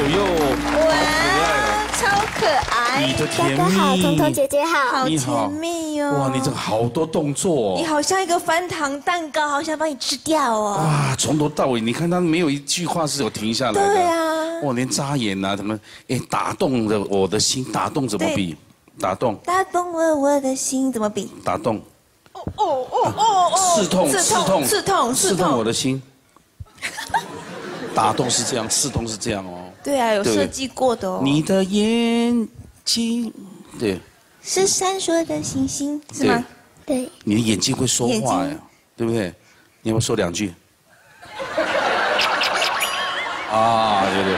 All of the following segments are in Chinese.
哟哟哟，哇，超可爱，你的大甜哥好，彤彤，姐姐好。好你好甜蜜哦！哇，你这个好多动作哦，你好像一个翻糖蛋糕，好想把你吃掉哦。哇，从头到尾，你看他没有一句话是有停下来的，对啊哇，连眨眼啊，什么，哎，打动了我的心，打动怎么比？打动，打动了我的心，怎么比？打动，哦哦哦哦！刺痛，刺痛，刺痛，刺痛我的心。打动是这样，刺痛是这样哦。对啊，有设计过的哦。你的眼睛，对，是闪烁的星星，是吗？对，你的眼睛会说话呀，对不对？你要不要说两句？啊，对对，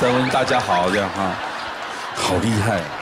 再问大家好，这样哈，好厉害啊！